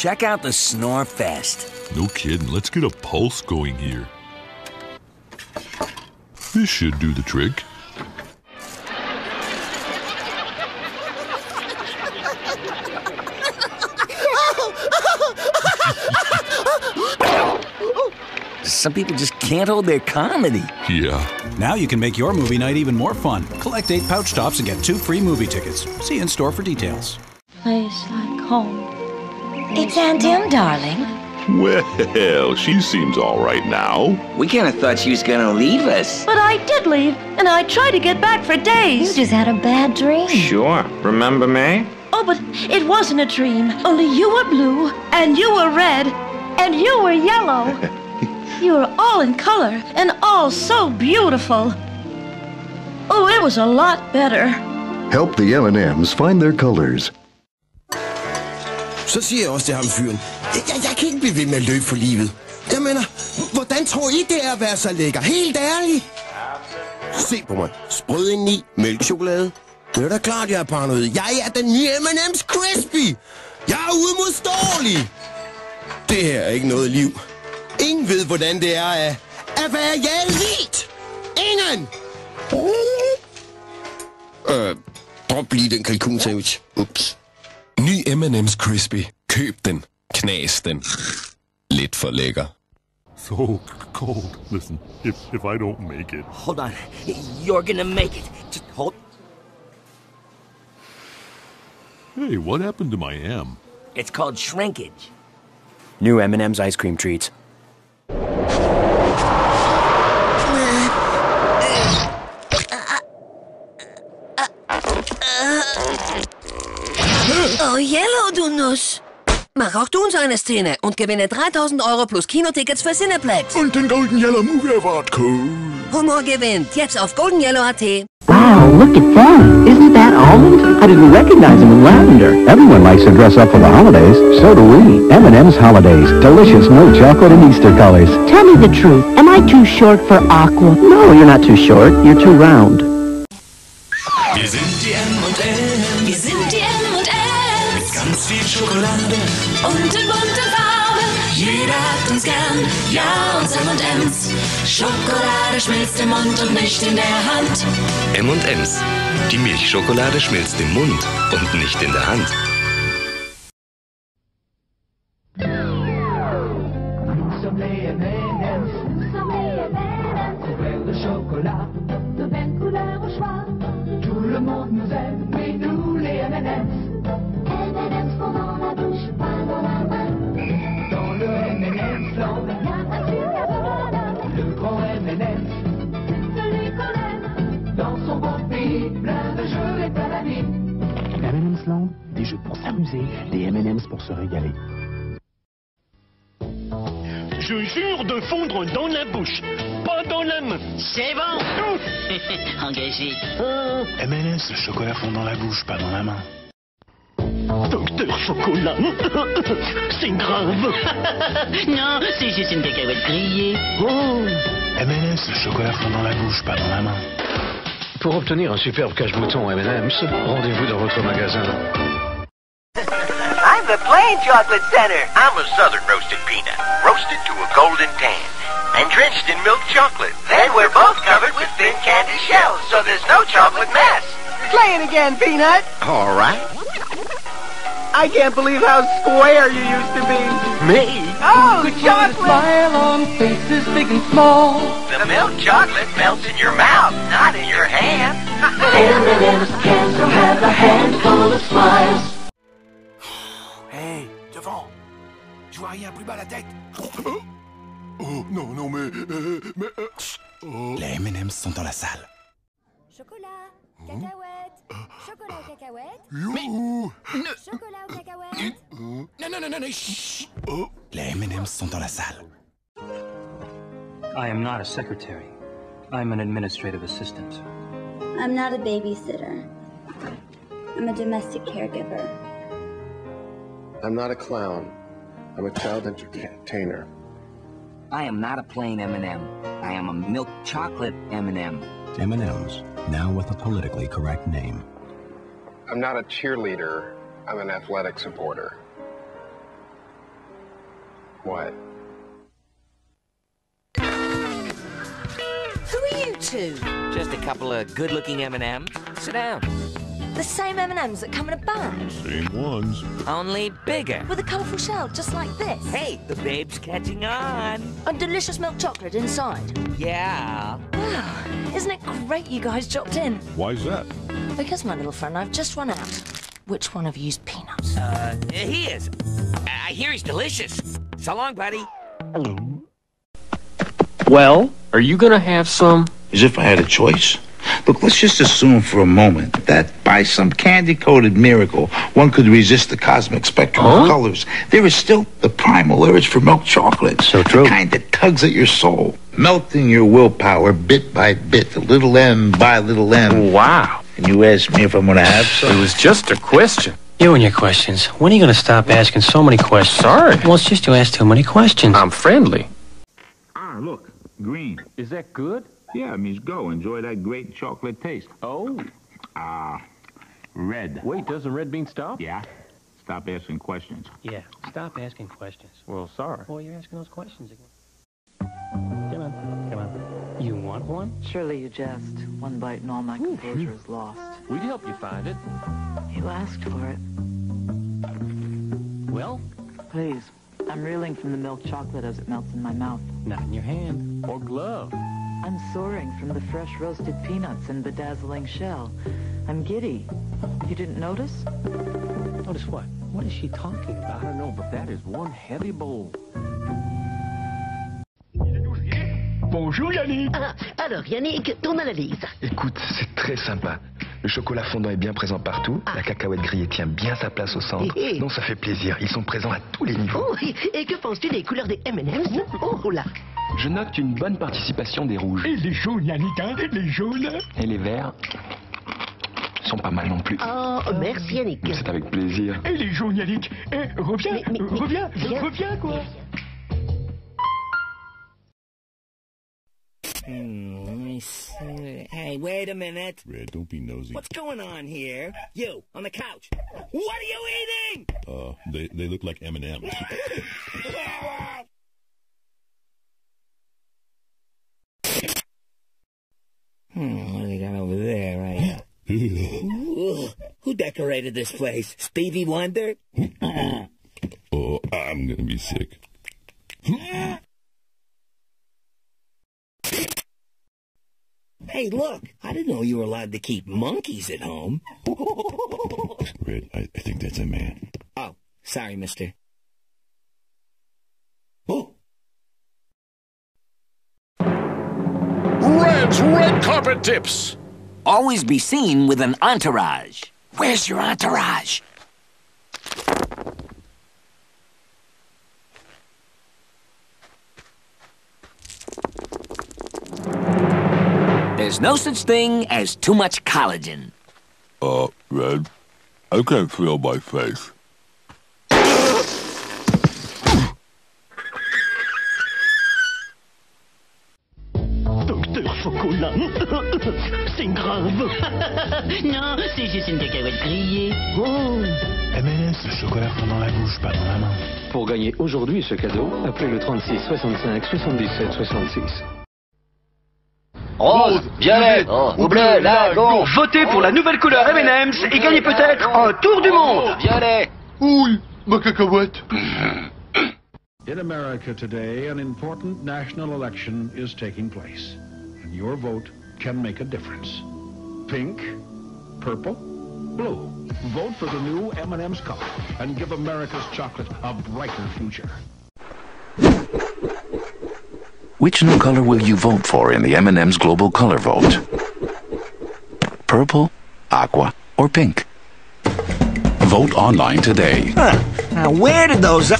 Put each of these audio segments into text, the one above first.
Check out the Snore Fest. No kidding. Let's get a pulse going here. This should do the trick. Some people just can't hold their comedy. Yeah. Now you can make your movie night even more fun. Collect eight pouch tops and get two free movie tickets. See you in store for details. Place like home. It's Aunt Em, darling. Well, she seems all right now. We kind of thought she was gonna leave us. But I did leave, and I tried to get back for days. You just had a bad dream. Sure. Remember me? Oh, but it wasn't a dream. Only you were blue, and you were red, and you were yellow. you were all in color, and all so beautiful. Oh, it was a lot better. Help the M&Ms find their colors. Så siger jeg også til ham fyren, jeg, jeg, kan ikke blive ved med at løbe for livet. Jeg mener, hvordan tror I, det er at være så lækker? Helt ærligt. Se på mig. Sprød i mælkechokolade. Det er da klart, jeg er paranoid. Jeg er den nye M&M's Crispy. Jeg er udmodståelig. Det her er ikke noget liv. Ingen ved, hvordan det er at, at være jævligt. Ingen! Øh, drop lige den kalkun-sandwich. Ups. Ny M&M's Crispy. Køb den. Knas den. Lidt for lækker. So cold. Listen, if, if I don't make it. Hold on. You're gonna make it. Just hold. Hey, what happened to my M? It's called shrinkage. New M&M's ice cream treats. Yellow, du Nuss. Mach auch du uns eine Szene und gewinne 3000 Euro plus Kinotickets für Cineplex. Und den Golden Yellow Movie Award Cool. Humor gewinnt. Jetzt auf goldenyellow.at. Wow, look at that. Isn't that Almond? I didn't recognize him in lavender. Everyone likes to dress up for the holidays. So do we. M&M's Holidays. Delicious milk chocolate and Easter colors. Tell me the truth. Am I too short for aqua? No, you're not too short. You're too round. Wir sind die Schokolade. Und in bunten Farben. Jeder hat uns gern. Ja, uns M&M's. Schokolade schmilzt im Mund und nicht in der Hand. M&M's. Die Milchschokolade schmilzt im Mund und nicht in der Hand. De fondre dans la bouche, pas dans la main. C'est bon Engagé. M&M's, le chocolat fond dans la bouche, pas dans la main. Docteur Chocolat, c'est grave. non, c'est juste une cacahuète grillée. Oh. M&M's, le chocolat fond dans la bouche, pas dans la main. Pour obtenir un superbe cache-bouton M&M's, rendez-vous dans votre magasin. I'm the Plain Chocolate Center. I'm a Southern roasted peanut, roasted to a golden tan, and drenched in milk chocolate. Then we're both covered with thin candy shells, so there's no chocolate mess. Play it again, Peanut. All right. I can't believe how square you used to be. Me? Oh, Good chocolate! Smile on faces big and small. The milk chocolate melts in your mouth, not in your hand. M&M's can still have a handful of smiles. Rien plus bas la tête. Oh, non, non, mais... euh, mais euh, oh. Les M&M's sont dans la salle. Chocolat, cacahuète. Chocolat aux cacahuètes. You. Chocolat aux cacahuètes. Non, non, non, non, non, chut. Oh. Les M&M's sont dans la salle. I am not a secretary. I'm an administrative assistant. I'm not a babysitter. I'm a domestic caregiver. I'm not a clown. I'm a child entertainer. I am not a plain M&M. I am a milk chocolate M&M. M&M's, now with a politically correct name. I'm not a cheerleader. I'm an athletic supporter. What? Who are you two? Just a couple of good-looking M&Ms. Sit down. The same M&Ms that come in a bag? Same ones. Only bigger. With a colourful shell, just like this? Hey, the babe's catching on. And delicious milk chocolate inside? Yeah. Wow, isn't it great you guys dropped in? Why's that? Because, my little friend, I've just run out. Which one of you you's peanuts? Uh, he is. I I hear he's delicious. So long, buddy. Hello. Well, are you gonna have some? As if I had a choice. Look, let's just assume for a moment that by some candy coated miracle one could resist the cosmic spectrum Huh? of colors. There is still the primal urge for milk chocolate. So true. The kind that tugs at your soul, melting your willpower bit by bit, little M by little M. Wow. And you ask me if I'm gonna have some? It was just a question. You and your questions. When are you gonna stop asking so many questions? Sorry. Well, it's just you ask too many questions. I'm friendly. Ah, look, green. Is that good? Yeah, it means go. Enjoy that great chocolate taste. Oh. Ah, red. Wait, doesn't red mean stop? Yeah. Stop asking questions. Yeah. Stop asking questions. Well, sorry. Well, you're asking those questions again. Come on. Come on. You want one? Surely you jest. One bite and all my composure is lost. We'd help you find it. You asked for it. Well, Please. I'm reeling from the milk chocolate as it melts in my mouth. not in your hand. Or glove. I'm soaring from the fresh roasted peanuts and bedazzling shell. I'm giddy. You didn't notice? Notice what? What is she talking about? I don't know, but that is one heavy bowl. Bonjour Yannick Ah, alors Yannick, ton analyse. Écoute, c'est très sympa. Le chocolat fondant est bien présent partout, la cacahuète grillée tient bien sa place au centre. Eh, eh. Non, ça fait plaisir, ils sont présents à tous les niveaux. Oh, et, et que penses-tu des couleurs des M&M's? Oh là Je note une bonne participation des rouges. Et les jaunes, Yannick, hein Les jaunes Et les verts sont pas mal non plus. Oh, merci Yannick. C'est avec plaisir. Et les jaunes, Yannick Eh, reviens Mais- mais- mais- Reviens viens. Reviens, quoi Hmm, let me see. Hey, wait a minute. Red, don't be nosy. What's going on here? You, on the couch. What are you eating? Uh, they, they look like M&M's. Hmm, decorated this place? Stevie Wonder? oh, I'm gonna be sick. Hey, look, I didn't know you were allowed to keep monkeys at home. Red, I, I think that's a man. Oh, sorry, mister. Oh! Red's red carpet tips. Always be seen with an entourage. Where's your entourage? There's no such thing as too much collagen. Uh, Red, I can't feel my face. M&M's, le chocolat fond dans la bouche, pas dans la main. Pour gagner aujourd'hui ce cadeau, appelez le 36 65 77 66. Rose, violet, ou bleu, là, go Votez pour la nouvelle couleur M&M's et gagnez peut-être un tour du monde Violet Oui, ma cacahuète. In America today, an important national election is taking place, and your vote can make a difference. Pink, purple, blue. Vote for the new M&M's color and give America's chocolate a brighter future. Which new color will you vote for in the M&M's Global Color Vote? Purple, aqua, or pink? Vote online today. Now, where did those...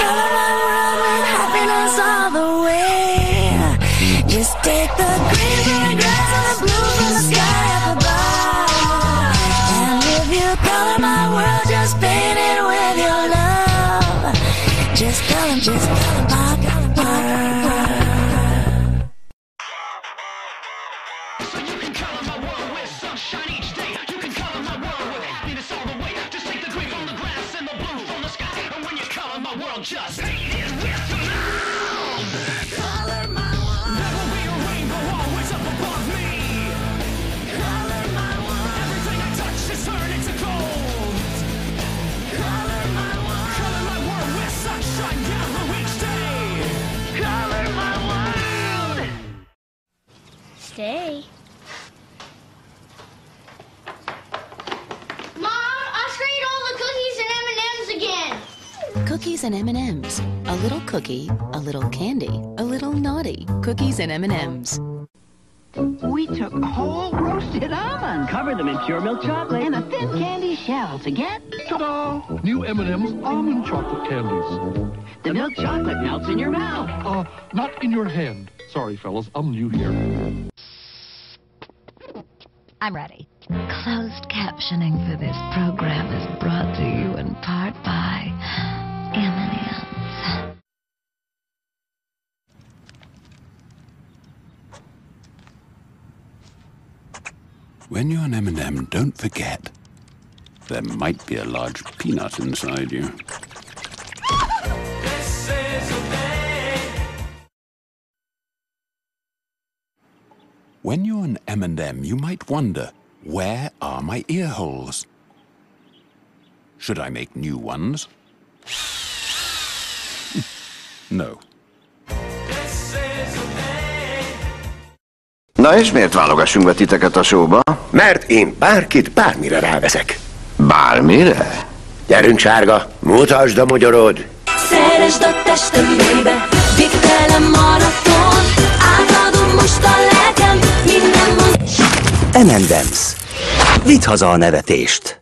color my with happiness all the way. Just take the green from the grass and the blue from the sky. And if you color my world, just paint it with your love. Just color, just color my world. Cookies and M&Ms. A little cookie, a little candy, a little naughty. Cookies and M&Ms. We took whole roasted almonds. Cover them in pure milk chocolate. And a thin candy shell to get... Ta-da! New M&M's almond chocolate candies. The milk chocolate melts in your mouth. Uh, not in your hand. Sorry, fellas, I'm new here. I'm ready. Closed captioning for this program is brought to you in part by When you're an M&M, don't forget, there might be a large peanut inside you. When you're an M&M, you might wonder, where are my ear holes? Should I make new ones? no. Na és miért válogassunk be titeket a showba? Mert én bárkit bármire ráveszek. Bármire? Gyerünk, sárga, mutasd a magyarod. Szeresd a testembe, végtelen maraton Átadom most a lelkem, minden mozgás M&M's. Vidd haza a nevetést!